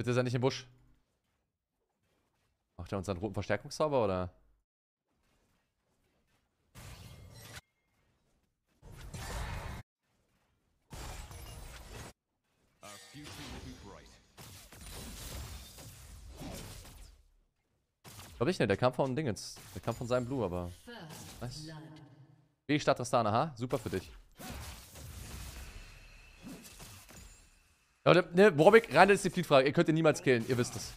Bitte sei nicht im Busch. Macht er unseren roten Verstärkungszauber oder? Glaube ich nicht, der kam von Dingens. Der kam von seinem Blue, aber. Nice. Wie statt Astana, ha? Super für dich. Leute, ne, Warwick, reine Disziplinfrage. Ihr könnt ihn niemals killen, ihr wisst es.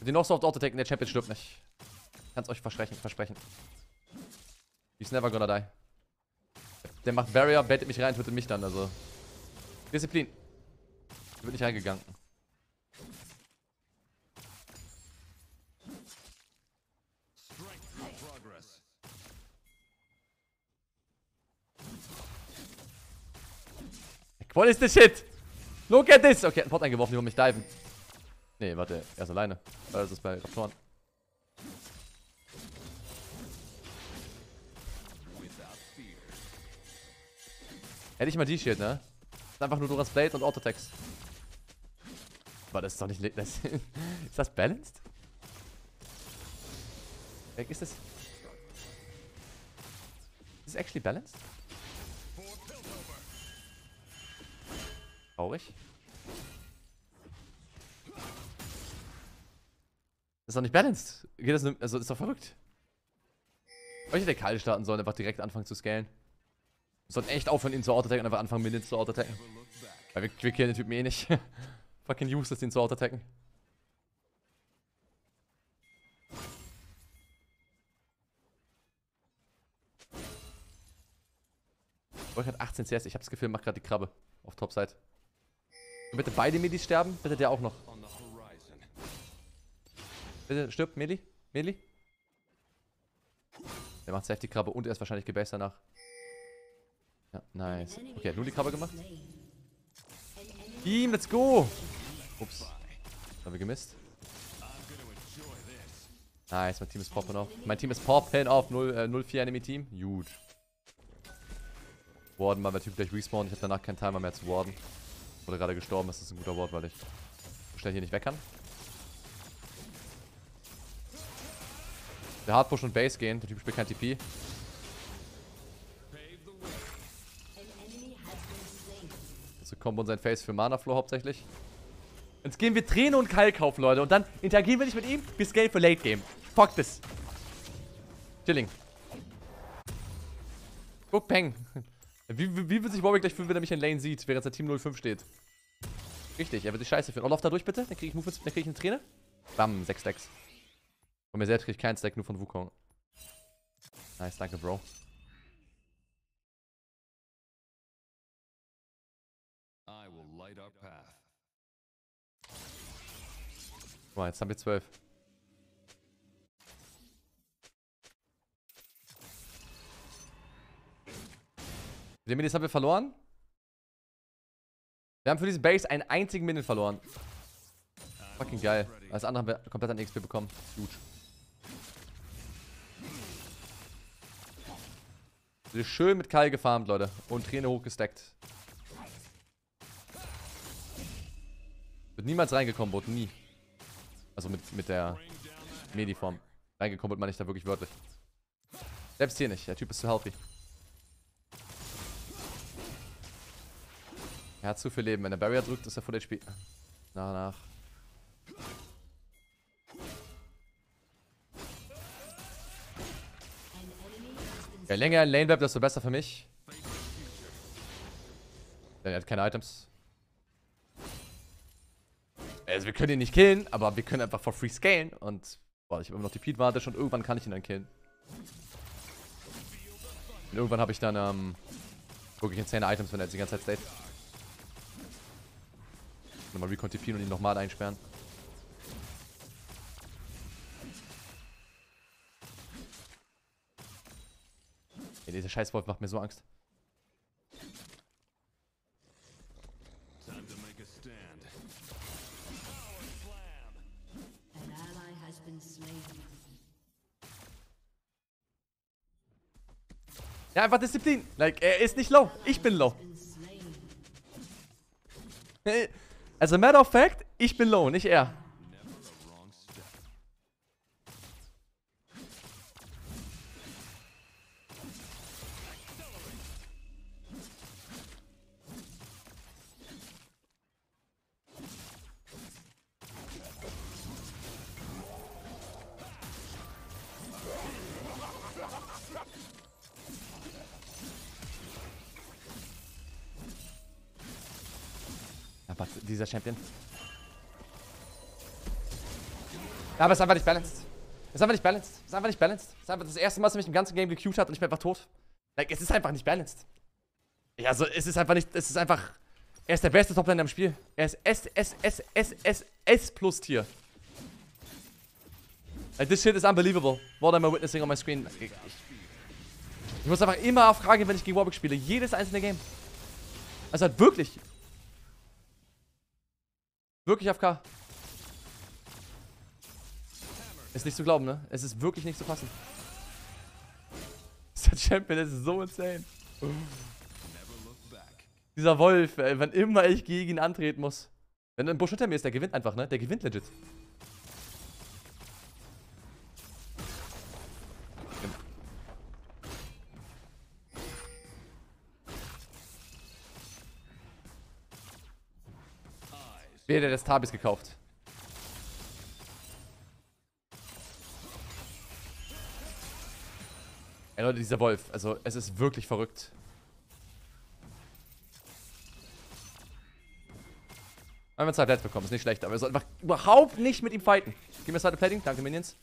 Den noch so oft Autotech der Champion stirbt nicht. Kann's euch versprechen, versprechen. He's never gonna die. Der macht Barrier, baitet mich rein, tötet mich dann, also. Disziplin. Wird nicht reingegangen. What is this shit? Look at this! Okay, ein Pot eingeworfen, die wollen mich diven. Nee, warte, er ist alleine. Das ist bei Raptoren. Hätte ich mal die Shield, ne? Einfach nur Doras Blade und Autotex. Aber das ist doch nicht. Das, ist das balanced? Ist das. Ist das actually balanced? Traurig. Das ist doch nicht balanced. Geht das also ist doch verrückt. Ich hätte kalt starten sollen, einfach direkt anfangen zu scalen. Wir sollten echt aufhören, ihn zu autoattacken und einfach anfangen, Minions zu autoattacken. Weil wir, wir killen den Typen eh nicht. Fucking useless, den zu autoattacken. Wolf hat 18 CS. Ich habe das Gefühl, macht gerade die Krabbe auf Topside. Bitte beide Medis sterben. Bitte der auch noch. Bitte stirbt Meli. Meli. Der macht safe die Krabbe und er ist wahrscheinlich gebased danach. Ja, nice. Okay, hat nur die Krabbe gemacht. Team, let's go! Ups. Haben wir gemisst? Nice, mein Team ist poppen auf. Mein Team ist poppen auf 0, äh, 04 Enemy Team. Gut. Warden mal, der Typ gleich respawn. Ich habe danach keinen Timer mehr zu warden. Wurde gerade gestorben, das ist ein guter Ward, weil ich so schnell hier nicht weg kann. Der Hardpush und Base gehen. Der Typ spielt kein TP. Slain. Also Combo und sein Face für Mana Flow hauptsächlich. Jetzt gehen wir Träne und Keil kaufen, Leute. Und dann interagieren wir nicht mit ihm. Wir scale für Late Game. Fuck this. Chilling. Guck, Peng. Wie, wie, wie wird sich Warwick gleich fühlen, wenn er mich in Lane sieht, während sein Team 05 steht? Richtig, er wird sich scheiße fühlen. Oh, lauf da durch bitte. Dann krieg ich, Move, dann krieg ich eine Träne. Bam, 6 Stacks. Von mir selbst krieg ich keinen Stack, nur von Wukong. Nice, danke, Bro. Guck mal, jetzt haben wir 12. Den Minis haben wir verloren. Wir haben für diese Base einen einzigen Minion verloren. Fucking geil. Alles andere haben wir komplett an XP bekommen. Huge. Wir schön mit Kai gefarmt, Leute. Und Träne hochgestackt. Wird niemals reingekommen, nie. Also mit, mit der Mediform. Reingekommen wird man nicht da wirklich wörtlich. Selbst hier nicht. Der Typ ist zu healthy. Er hat zu viel Leben. Wenn der Barrier drückt, ist er Full HP. Nach, nach. Je länger er in Lane bleibt, desto besser für mich. Denn er hat keine Items. Also wir können ihn nicht killen, aber wir können einfach for free scalen. Und boah, ich habe immer noch die Pete Advantage und irgendwann kann ich ihn dann killen. Und irgendwann habe ich dann ähm, wirklich insane Items, wenn er jetzt die ganze Zeit steht. Nochmal TP und ihn nochmal einsperren. Ey, dieser Scheißwolf macht mir so Angst. Ja, einfach Disziplin. Like, er ist nicht low. Ich bin low. Slain. As a matter of fact, Ich bin low, nicht er. Champion. Ja, aber es ist einfach nicht balanced. Es ist einfach nicht balanced. Es ist einfach nicht balanced. Es ist einfach das erste Mal, dass er mich im ganzen Game gecued hat und ich bin einfach tot. Like, es ist einfach nicht balanced. Ja, also es ist einfach nicht. Es ist einfach. Er ist der beste Toplaner im Spiel. Er ist S, S, S, S, S, S plus Tier. Like, this shit is unbelievable. What am I witnessing on my screen? Ich, ich, muss einfach immer auf Frage, wenn ich gegen Warwick spiele. Jedes einzelne Game. Also halt wirklich. Wirklich AFK. Ist nicht zu glauben, ne? Es ist wirklich nicht zu fassen. Dieser Champion ist so insane. Dieser Wolf, ey, wann immer ich gegen ihn antreten muss. Wenn ein Busch hinter mir ist, der gewinnt einfach, ne? Der gewinnt legit. Hat das Tabis gekauft? Ey Leute, dieser Wolf, also es ist wirklich verrückt. Wir zwei Plates bekommen, ist nicht schlecht, aber wir sollten einfach überhaupt nicht mit ihm fighten. Gib mir zweite Plating, danke Minions.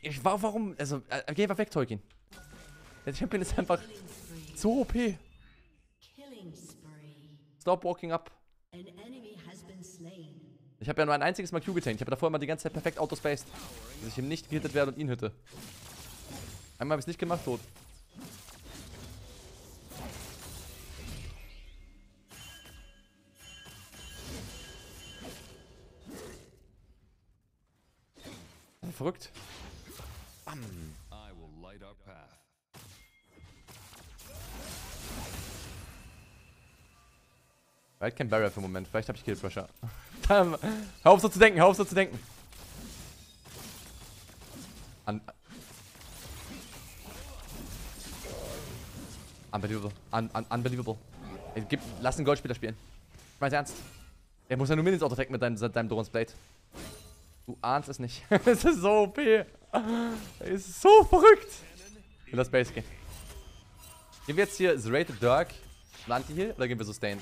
Ich, wa- warum, also, äh, geh einfach weg, Tolkien. Der Champion ist einfach so OP. Stop walking up. An enemy. Ich habe ja nur ein einziges Mal Q getankt. Ich habe davor immer die ganze Zeit perfekt autospaced. Dass ich ihm nicht gehittet werde und ihn hitte. Einmal habe ich es nicht gemacht, tot. Verrückt. I Vielleicht kein Barrier für den Moment. Vielleicht habe ich Kill Pressure. Hör auf so zu denken, hör auf so zu denken. Un unbelievable. Un un unbelievable. Ey, gib, lass einen Goldspieler spielen. Ich mein's ernst. Er muss ja nur Minions auto mit deinem, deinem Dorans Blade. Du ahnst es nicht. es ist so OP. Es ist so verrückt. Will das Base gehen. Gehen wir jetzt hier Serrated Dark und Anti-Heal oder gehen wir Sustain?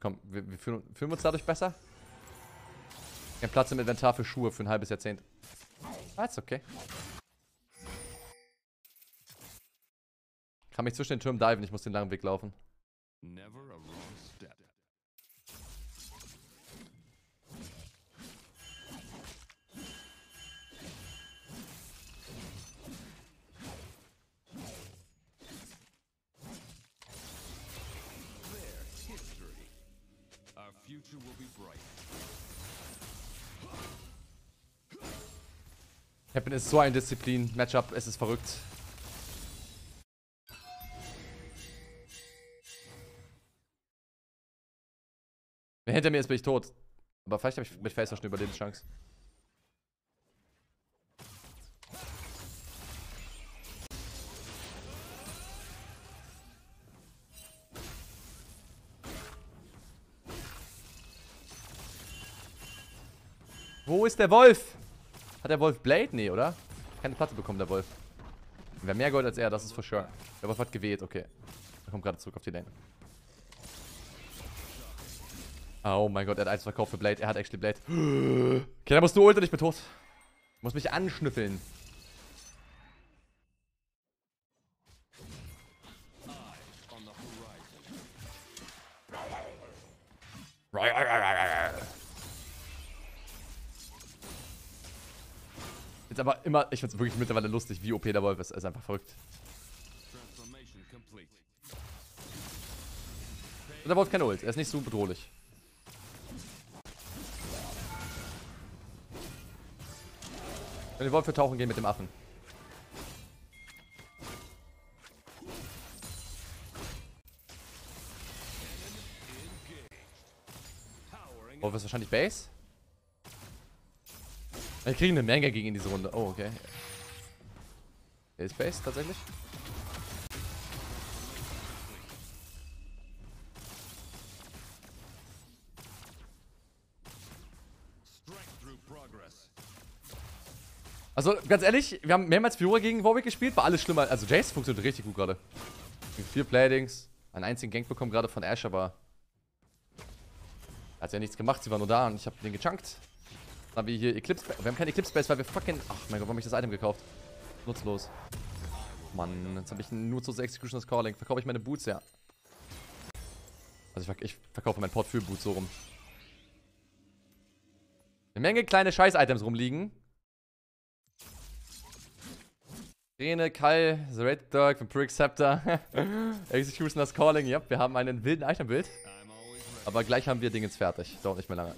Komm, wir, wir fühlen, fühlen uns dadurch besser? Kein Platz im Inventar für Schuhe für ein halbes Jahrzehnt. Ah, ist okay. Kann mich zwischen den Türmen diven, ich muss den langen Weg laufen. Never a Captain ist so ein Disziplin-Matchup, es ist verrückt. Wer hinter mir ist, bin ich tot. Aber vielleicht habe ich mit Face noch eine Überlebenschance. Wo ist der Wolf? Hat der Wolf Blade? Nee, oder? Keine Platte bekommen, der Wolf. Wer mehr Gold als er, das ist for sure. Der Wolf hat gewählt, okay. Er kommt gerade zurück auf die Lane. Oh mein Gott, er hat eins verkauft für Blade. Er hat actually Blade. Okay, dann musst du ulten, ich bin tot. Du musst mich anschnüffeln. On the horizon. Jetzt aber immer, ich find's wirklich mittlerweile lustig, wie OP der Wolf ist. Er ist einfach verrückt. Und der Wolf keine Ult, er ist nicht so bedrohlich. Wenn die Wolf für tauchen gehen mit dem Affen. Wolf ist wahrscheinlich Base. Wir kriegen eine Menge gegen diese Runde. Oh, okay. Er ist Base tatsächlich. Also, ganz ehrlich, wir haben mehrmals Fiora gegen Warwick gespielt, war alles schlimmer. Also, Jace funktioniert richtig gut gerade. Vier Playdings, einen einzigen Gank bekommen gerade von Ash, aber. Er hat ja nichts gemacht, sie war nur da und ich habe den gechunkt. Haben wir hier Eclipse. Wir haben keinen Eclipse Space, weil wir fucking. Ach mein Gott, warum hab ich das Item gekauft? Nutzlos. Mann, jetzt habe ich ein nutzloses Executioner's Calling. Verkaufe ich meine Boots, ja. Also ich, verk ich verkaufe mein Port für Boots so rum. Eine Menge kleine Scheiß-Items rumliegen. Rene, Kai, The Red Dog, Vampiric Scepter, Executioner's Calling. Ja, wir haben einen wilden Itembild. Aber gleich haben wir Dingens fertig. Dauert nicht mehr lange.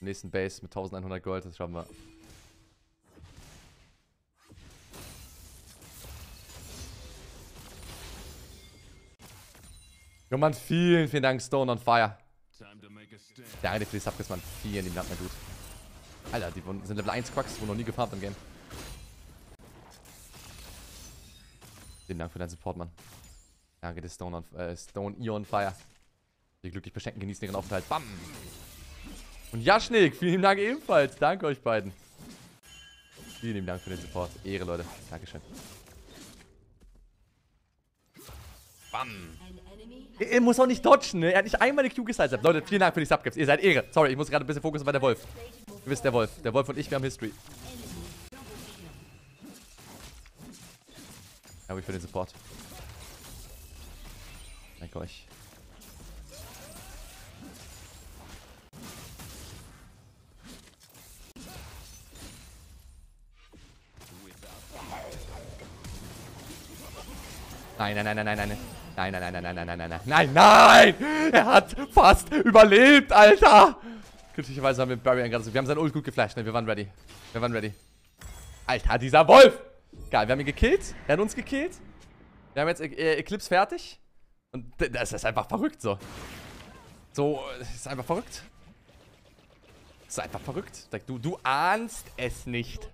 Nächsten Base mit 1100 Gold, das schaffen wir. Jo Mann, vielen, vielen Dank, Stone on Fire. Der eine für die Subkiss, Mann. Vielen lieben Dank, mein Dude. Alter, die sind Level 1 Quacks, wurden noch nie gefarmt im Game. Vielen Dank für deinen Support, Mann. Danke, der Stone, on, äh, Stone Ion Fire. Die glücklich beschenken, genießen ihren Aufenthalt. Bam! Und Jaschnik, vielen Dank ebenfalls. Danke euch beiden. Vielen lieben Dank für den Support. Ehre, Leute. Dankeschön. Bam! Er, er muss auch nicht dodgen, ne? Er hat nicht einmal eine Q gesized. Leute, vielen Dank für die Subgifts. Ihr seid Ehre. Sorry, ich muss gerade ein bisschen fokussen bei der Wolf. Ihr wisst, der Wolf. Der Wolf und ich, wir haben History. Danke für den Support. Danke euch. Nein, nein, nein, nein, nein, nein. Nein, nein, nein, nein, nein, nein, nein, nein, nein, nein, nein! Er hat fast überlebt, Alter! Glücklicherweise haben wir Barry so. Wir haben sein Ult gut geflasht, ne? Wir waren ready. Wir waren ready. Alter, dieser Wolf! Geil, wir haben ihn gekillt. Er hat uns gekillt. Wir haben jetzt äh, Eclipse fertig. Und das ist einfach verrückt so. So, das ist einfach verrückt. Das ist einfach verrückt. Du, du ahnst es nicht.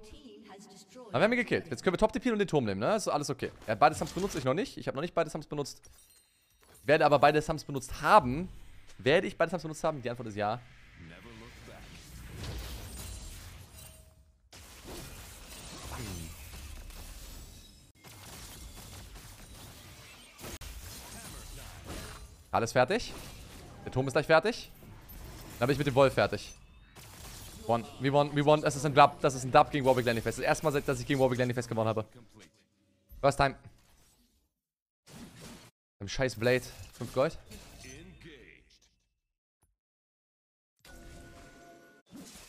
Aber wir haben ihn gekillt. Jetzt können wir Top TP und den Turm nehmen, ne? Ist alles okay. Er hat beide Sums benutzt, ich noch nicht. Ich habe noch nicht beide Sums benutzt. Werde aber beide Sums benutzt haben. Werde ich beide Sums benutzt haben? Die Antwort ist ja. Alles fertig. Der Turm ist gleich fertig. Dann bin ich mit dem Wolf fertig. One. We won, we won. Das ist ein Dub, das ist ein Dub gegen Warwick Landing Fest. Das erste Mal, seit- dass ich gegen Warwick Landing Fest gewonnen habe. First time. Im scheiß Blade. 5 Gold.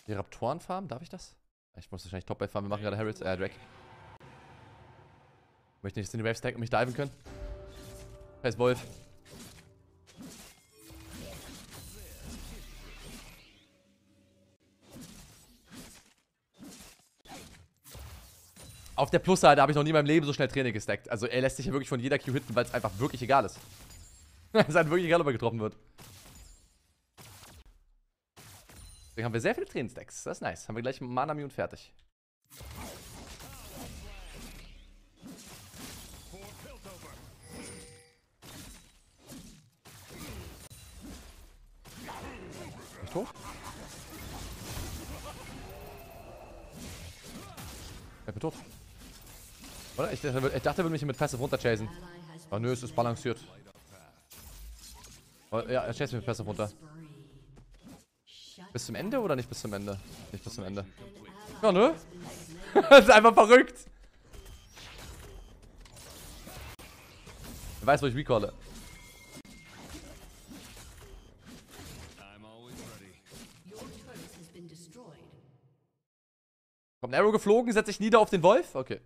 Die Raptoren farmen, darf ich das? Ich muss wahrscheinlich Top farmen. Wir machen gerade Harrods, äh, Drake. Möchte nicht, dass die Wave stacken und mich diven können. Scheiß Wolf. Auf der Plusseite habe ich noch nie in meinem Leben so schnell Training gestackt. Also er lässt sich ja wirklich von jeder Q hitten, weil es einfach wirklich egal ist. Es ist halt wirklich egal, ob er getroffen wird. Deswegen haben wir sehr viele Trainingsstacks. Das ist nice. Haben wir gleich Mana Mune fertig. Nicht tot? Er wird tot. Oder? Ich dachte, er würde- mich mit Passive runterchasen. has Oh nö, es ist balanciert. Ja, er chase mich mit Passive runter. Bis zum Ende oder nicht bis zum Ende? Nicht bis zum Ende. Ja, ne? das ist einfach verrückt. Er weiß, wo ich recalle. Kommt ein Arrow geflogen, setzt sich nieder auf den Wolf? Okay.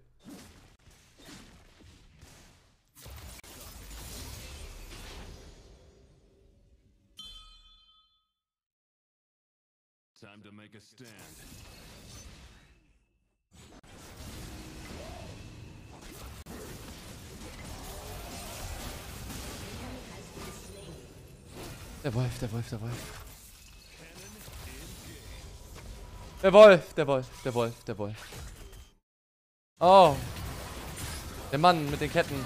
A stand. Der Wolf, der Wolf, der Wolf. Der Wolf, der Wolf, der Wolf, der Wolf. Oh. Der Mann mit den Ketten.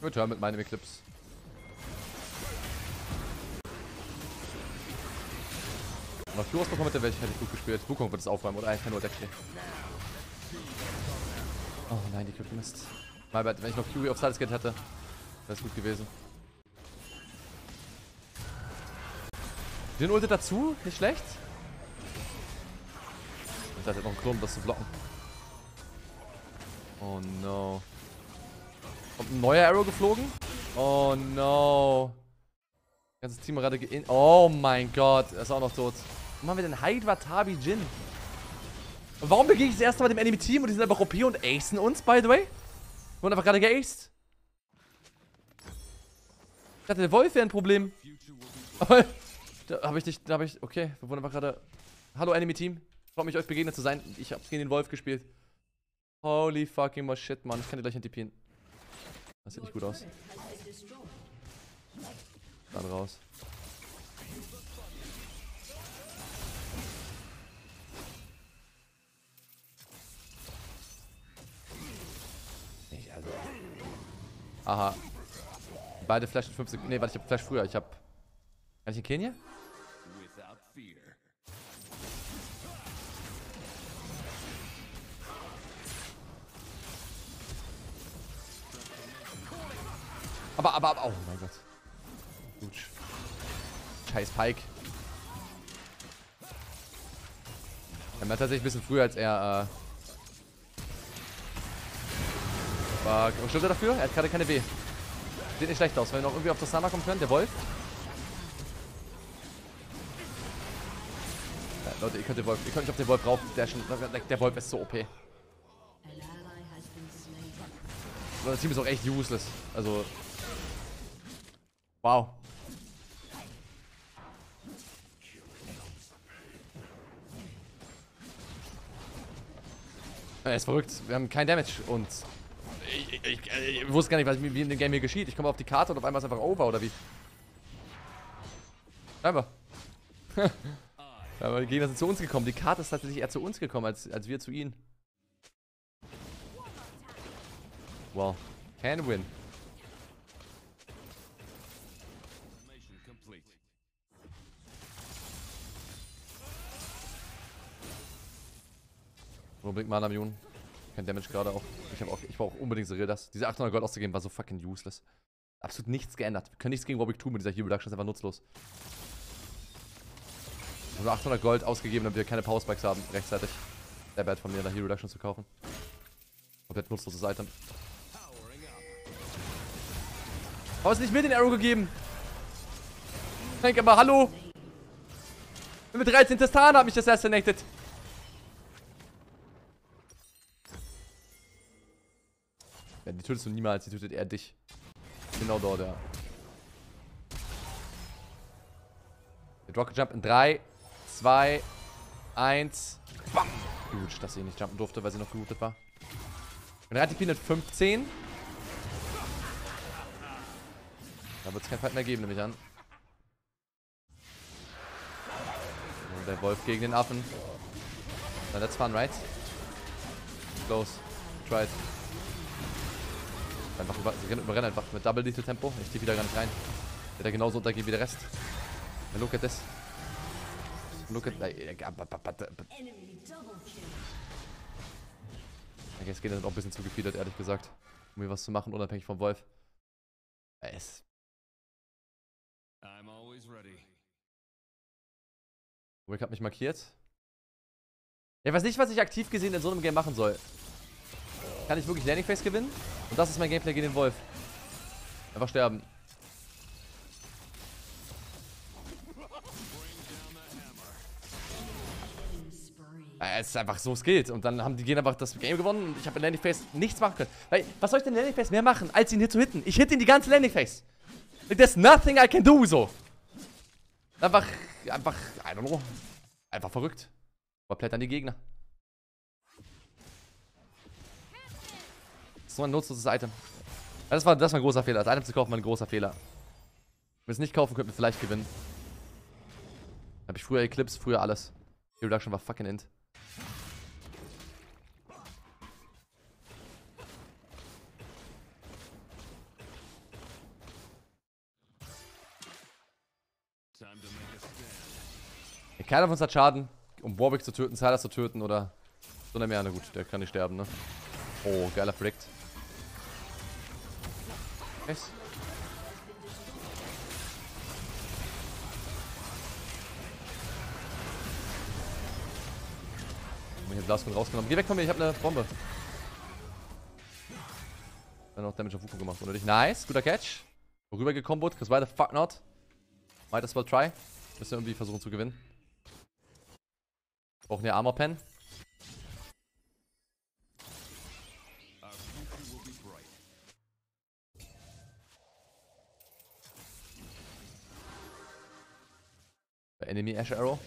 Hör mit meinem Eclipse. Noch Fluos bekommen hätte, wäre ich, hätte ich gut gespielt. Wukong wird es aufräumen oder eigentlich nur Deckli. Oh nein, die Cube Mist. My bad. Wenn ich noch Fury auf Sides hätte, wäre es gut gewesen. Den ultet dazu, nicht schlecht. Ich hatte noch einen Klon, um das zu blocken. Oh no. Kommt ein neuer Arrow geflogen? Oh no. Ganzes Team gerade geimpft. Oh mein Gott, er ist auch noch tot. Warum haben wir denn Hydra, Tabi, Jin? Und warum begegne ich das erste Mal dem Enemy-Team und die sind einfach OP und acen uns, by the way? Wir wurden einfach gerade geaced. Ich dachte, der Wolf wäre ein Problem. Aber da habe ich nicht, da habe ich, okay, wir wurden einfach gerade... Hallo Enemy-Team. Freut mich, euch begegnet zu sein. Ich habe gegen den Wolf gespielt. Holy fucking my shit, Mann. Ich kann dir gleich antipieren. Das sieht nicht gut aus. Dann raus. Aha. Beide Flash in 5 Sekunden. Nee, warte, ich hab Flash früher. Ich hab. Kann ich ihn fear. Aber, aber, aber. Oh mein Gott. Gut. Scheiß Pike. Er hat tatsächlich ein bisschen früher als er, äh. Fuck. Und stimmt er dafür? Er hat gerade keine W. Sieht nicht schlecht aus, wenn wir noch irgendwie auf das Sana kommen können. Der Wolf. Ja, Leute, ihr könnt den Wolf, ihr könnt nicht auf den Wolf drauf. Der, der, Wolf ist so OP. Das Team ist auch echt useless. Also. Wow. Er ist verrückt. Wir haben kein Damage und. Ich, ich, ich, ich wusste gar nicht, was wie in dem Game hier geschieht. Ich komme auf die Karte und auf einmal ist einfach over, oder wie? Einfach. Aber die Gegner sind zu uns gekommen. Die Karte ist tatsächlich eher zu uns gekommen, als, als wir zu ihnen. Well, can win. Complete. Unbedingt Mana Immune. Kein Damage gerade auch. Ich, auch. ich brauche unbedingt Seridas. Diese 800 Gold auszugeben war so fucking useless. Absolut nichts geändert. Wir können nichts gegen Warwick tun mit dieser Heal Reduction. ist einfach nutzlos. Also 800 Gold ausgegeben, damit wir keine Power Spikes haben, rechtzeitig. Sehr bad von mir, eine Heal Reduction zu kaufen. Komplett nutzloses Item. Aber es nicht mir den Arrow gegeben. Denk aber, hallo. Ich mit 13 Testane hab mich assassinated. Ja, die tötest du niemals, die tötet eher dich. Genau dort, ja. Der Rocket Jump in 3, 2, 1. Bam! Gut, dass sie nicht jumpen durfte, weil sie noch gelootet war. Und Ratipin in 15. Da wird es kein Fight mehr geben, nehme ich an. Und der Wolf gegen den Affen. Na, that's fun, right? Close. Try it. Einfach über, sie rennen- überrennen einfach mit Double Little Tempo. Ich tief wieder gar nicht rein. Wird er genauso untergehen wie der Rest. Look at this. Look at. Okay, es geht dann auch ein bisschen zu gefeedert, ehrlich gesagt. Um hier was zu machen, unabhängig vom Wolf. Es. I'm always ready. Rick hat mich markiert. Ja, ich weiß nicht, was ich aktiv gesehen in so einem Game machen soll. Kann ich wirklich Landing Phase gewinnen? Und das ist mein Gameplay gegen den Wolf. Einfach sterben. Es ist einfach so skillt. Und dann haben die gehen einfach das Game gewonnen und ich habe in Landing Phase nichts machen können. Weil, was soll ich denn in Landing Phase mehr machen, als ihn hier zu hitten? Ich hit ihn die ganze Landing Phase. Like, there's nothing I can do, so. Einfach, einfach, I don't know. Einfach verrückt. Überblättern die Gegner. So ein nutzloses Item. Ja, das, war, das war ein großer Fehler. Das Item zu kaufen war ein großer Fehler. Wenn wir es nicht kaufen, könnten wir vielleicht gewinnen. Hab ich früher Eclipse, früher alles. Die Reduction war fucking int. Ja, Keiner von uns hat Schaden, um Warwick zu töten, Silas zu töten oder so eine mehr. Na gut, der kann nicht sterben, ne? Oh, geiler Fricked. Nice. Ich hab Blastgun rausgenommen. Geh weg von mir, ich hab eine Bombe. Dann noch Damage auf Wuko gemacht, oder dich? Nice, guter Catch. Rüber gekombot, why the fuck not? Might as well try. Müssen wir irgendwie versuchen zu gewinnen. Brauchen ja Armor Pen. Enemy Ash Arrow.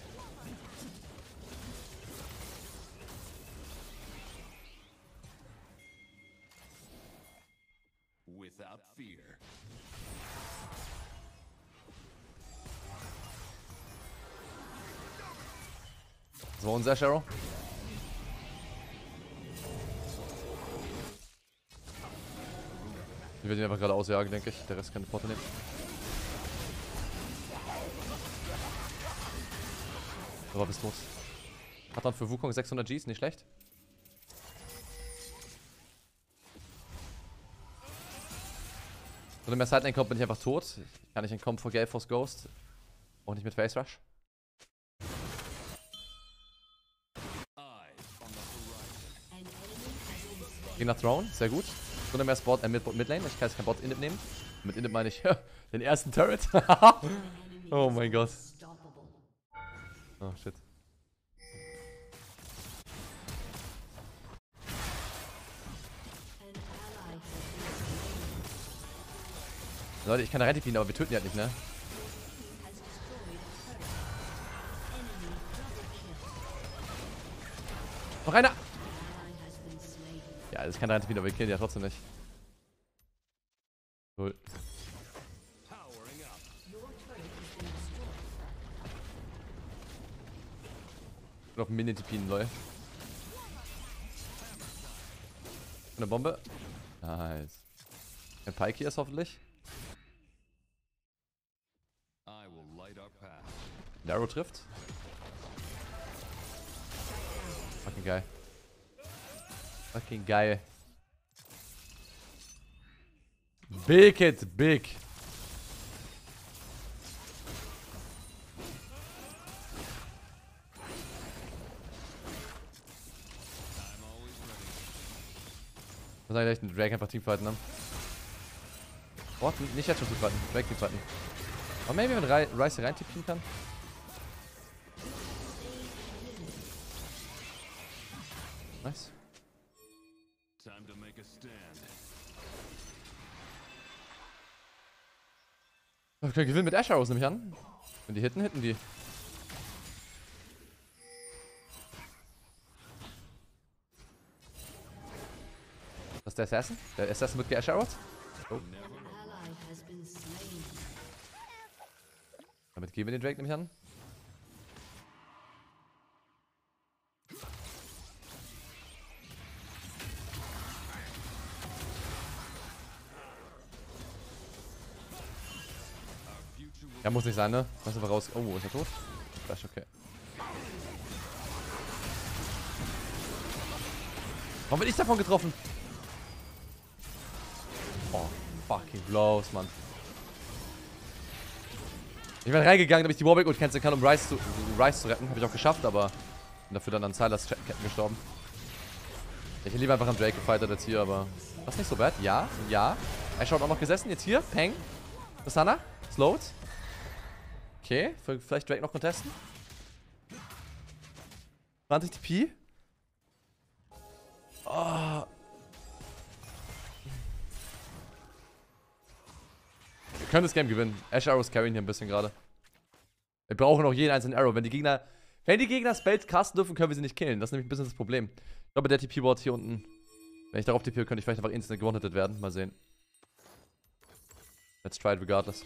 Without fear. War unser Ash Arrow. Wir werden ihn einfach gerade ausjagen, denke ich. Der Rest kann die Porte nehmen. Aber bist tot. Hat dann für Wukong 600 Gs, nicht schlecht. Wenn du mehr Sidelane kommt, bin ich einfach tot. Ich kann nicht entkommen vor Gale Force Ghost. Auch nicht mit Face Rush. Slain. Gegner Throne, sehr gut. So mehr Spot, äh, Mid, Mid Lane. Ich kann jetzt kein Bot Init nehmen. Mit Init meine ich den ersten Turret. Oh mein Gott. Oh shit. Leute, ich kann da rein aber wir töten die halt nicht, ne? Noch einer! Ja, das kann rein aber wir killen die ja trotzdem nicht. Cool. Und auf Minion TPen, lol. Eine Bombe. Nice. Ein Pike hier ist hoffentlich. Narrow trifft. Fucking geil. Fucking geil. Big hit, big. Muss eigentlich den Drake einfach teamfighten, ne? Oh, nicht jetzt schon teamfighten. Drake teamfighten. Aber maybe wenn Ri- Rice hier rein tippen kann. Nice. Time to make a stand. Okay, gewinnen mit Ash Arrows nehme ich an. Wenn die hitten, hitten die. Ist der Assassin? Der Assassin wird ge-Ash Arrowed? An ally has been slain. Damit geben wir den Drake nämlich an. Ja, muss nicht sein, ne? Lass einfach raus. Oh, ist er tot? Flash, okay. Warum bin ich davon getroffen? Fucking blows, Mann. Ich bin reingegangen, damit ich die Warwick und canceln kann, um Rice zu, Rice zu retten. Habe ich auch geschafft, aber bin dafür dann an Silas Ketten gestorben. Ich hätte lieber einfach an Drake gefightet als hier, aber das ist nicht so bad. Ja, ja. Er schaut auch noch gesessen. Jetzt hier. Peng. Basana. Slowed. Okay, vielleicht Drake noch contesten. 20 TP. Oh. Können das Game gewinnen. Ash Arrows carryen hier ein bisschen gerade. Wir brauchen auch jeden einzelnen Arrow. Wenn die Gegner, wenn die Gegner Spells casten dürfen, können wir sie nicht killen. Das ist nämlich ein bisschen das Problem. Ich glaube, der TP-Board hier unten. Wenn ich darauf TP, könnte ich vielleicht einfach instant gewonnettet werden. Mal sehen. Let's try it regardless.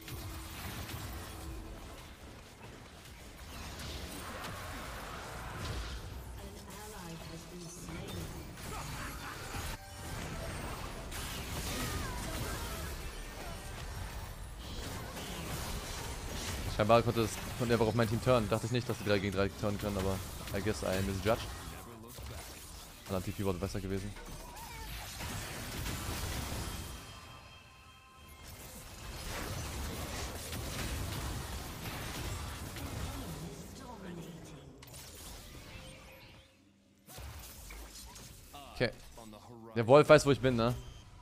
Scheinbar konnte es konnte einfach auf mein Team turnen. Dachte ich nicht, dass die 3 gegen 3 turnen können, aber I guess I misjudged. Dann TP wurde besser gewesen. Okay. Der Wolf weiß, wo ich bin, ne?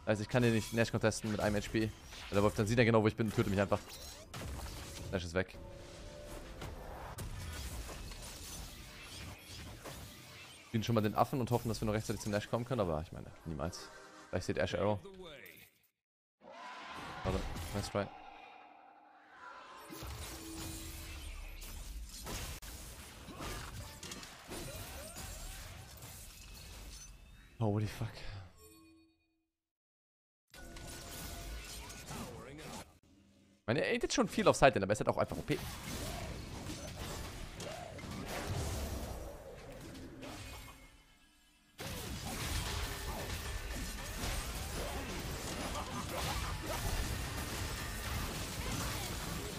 Also ich kann den nicht Nash contesten mit einem HP. Der Wolf dann sieht er genau, wo ich bin und tötet mich einfach. Nash ist weg. Spielen schon mal den Affen und hoffen, dass wir noch rechtzeitig zum Nash kommen können, aber ich meine, niemals. Vielleicht sieht Ash Arrow. Warte, nice try. Holy fuck. Meine, er aidet schon viel auf Side, aber er ist halt auch einfach OP.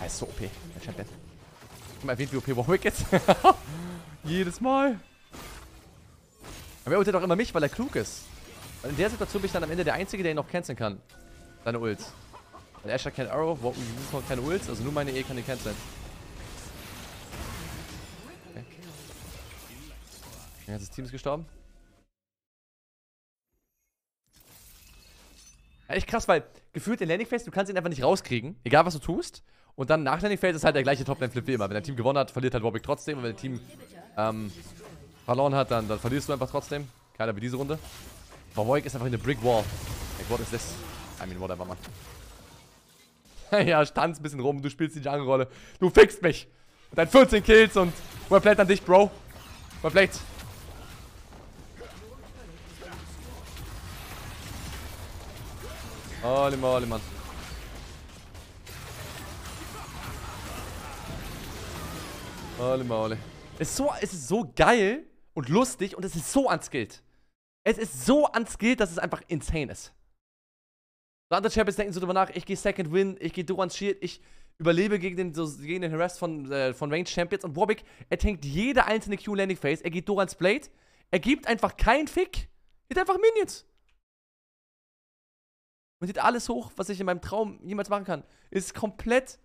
Er ist so OP, der Champion. Ich mal erwähnt, wie OP Warwick ist. Jedes Mal. Aber er ultet auch immer mich, weil er klug ist. Weil in der Situation bin ich dann am Ende der Einzige, der ihn noch canceln kann. Seine Ults. Weil Ash hat kein Arrow, Warwick hat keine Ults, also nur meine E kann ihn canceln. Okay. Mein ganzes Team ist gestorben. Echt krass, weil gefühlt in Landing Phase, du kannst ihn einfach nicht rauskriegen, egal was du tust. Und dann nach Landing Phase ist halt der gleiche Top-Lane-Flip wie immer. Wenn dein Team gewonnen hat, verliert halt Warwick trotzdem. Und wenn dein Team ähm, verloren hat, dann, dann verlierst du einfach trotzdem. Keiner wie diese Runde. Warwick ist einfach eine Brick Wall. Like, what is this? I mean, whatever, man. ja, tanz ein bisschen rum, du spielst die Jungle-Rolle. Du fixst mich. Deinen 14 Kills und well played an dich, Bro. Well played. Holy moly, Mann. Holy moly. Es ist, so, es ist so geil und lustig und es ist so unskilled. Es ist so unskilled, dass es einfach insane ist. Andere Champions denken so drüber nach, ich gehe Second Win, ich gehe Duran's Shield, ich überlebe gegen den, so, gegen den Harass von, äh, von Range Champions und Warwick, er tankt jede einzelne Q-Landing Phase, er geht Duran's Blade, er gibt einfach keinen Fick. Hat einfach Minions. Und sieht alles hoch, was ich in meinem Traum jemals machen kann. Ist komplett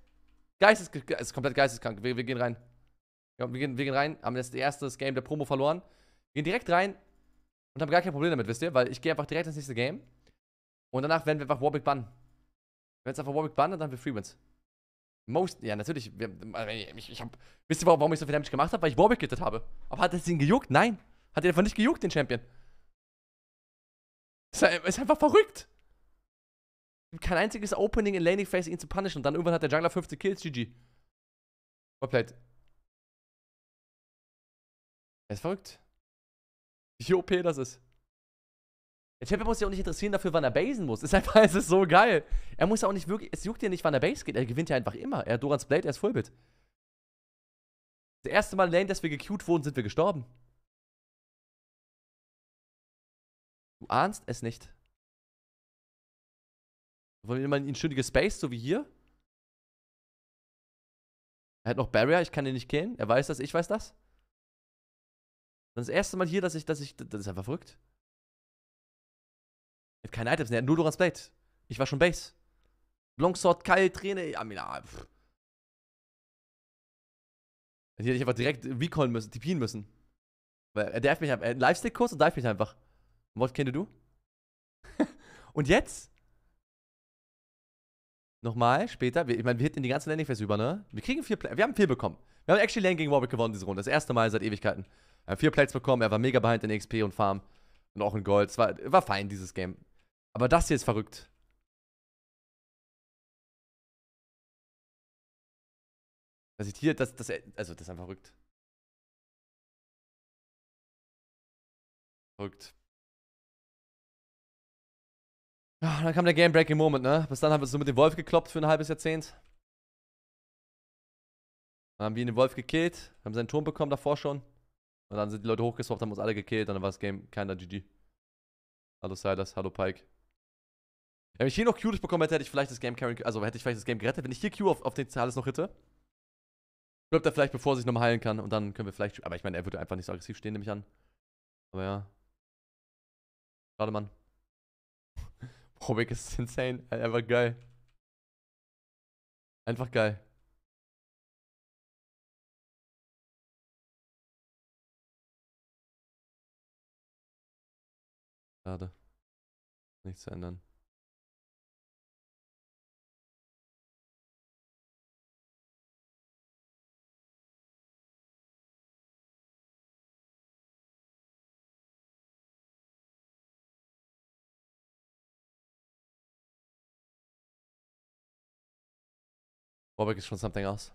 geistes, ist komplett geisteskrank. Wir, wir gehen rein. Ja, wir, gehen, wir gehen rein, haben jetzt erstes Game der Promo verloren. Wir gehen direkt rein und haben gar kein Problem damit, wisst ihr? Weil ich gehe einfach direkt ins nächste Game. Und danach werden wir einfach Warwick bannen. Wir jetzt einfach Warwick bannen, dann haben wir Free Wins. Most, ja, natürlich. Wir, ich, ich hab, wisst ihr, warum ich so viel Damage gemacht habe? Weil ich Warwick gittet habe. Aber hat es ihn gejuckt? Nein. Hat er einfach nicht gejuckt, den Champion. Ist, ist einfach verrückt. Kein einziges Opening in Laning Phase, ihn zu punishen. Und dann irgendwann hat der Jungler 50 Kills. GG. Well Er ist verrückt. Wie OP das ist. Der Champion muss sich auch nicht interessieren dafür, wann er basen muss. Ist einfach, es ist so geil. Er muss auch nicht wirklich, es juckt ja nicht, wann er base geht. Er gewinnt ja einfach immer. Er hat Dorans Blade, er ist Fullbit. Das erste Mal in Lane, dass wir gecued wurden, sind wir gestorben. Du ahnst es nicht. Wollen wir mal in schöne Space, so wie hier? Er hat noch Barrier, ich kann ihn nicht killen. Er weiß das, ich weiß das. Das erste Mal hier, dass ich, dass ich, das ist einfach verrückt. Er hat keine Items, er hat nur Dorans Blade. Ich war schon Base. Longsword, Keil, Träne, ja, mina, pff. Hier hätte ich einfach direkt recallen müssen, TPen müssen. Weil er darf mich einfach, er hat einen Lifestick-Kurs und darf mich einfach. What can du? und jetzt? Nochmal, später. Ich meine, wir hitten die ganze Landing Phase über, ne? Wir kriegen vier Pla Wir haben vier bekommen. Wir haben actually Lane gegen Warwick gewonnen diese Runde. Das erste Mal seit Ewigkeiten. Wir haben vier Plates bekommen. Er war mega behind in XP und Farm. Und auch in Gold. Es war, war fein, dieses Game. Aber das hier ist verrückt. Das sieht hier, das, das, also das ist einfach verrückt. Verrückt. Ja, dann kam der Game Breaking Moment, ne? Bis dann haben wir so mit dem Wolf gekloppt für ein halbes Jahrzehnt. Dann haben wir den Wolf gekillt, haben seinen Turm bekommen davor schon. Und dann sind die Leute hochgeswappt, haben uns alle gekillt, und dann war das Game keiner GG. Hallo Silas, hallo Pike. Wenn ich hier noch Q bekommen hätte, hätte ich vielleicht das Game carry, also hätte ich vielleicht das Game gerettet. Wenn ich hier Q auf, auf den Zahles noch hätte, Stirbt er vielleicht, bevor er sich nochmal heilen kann. Und dann können wir vielleicht. Aber ich meine, er würde einfach nicht so aggressiv stehen, nehme ich an. Aber ja. Schade, Mann. Warwick ist insane. Einfach geil. Einfach geil. Schade. Nichts zu ändern. Warwick ist schon something else.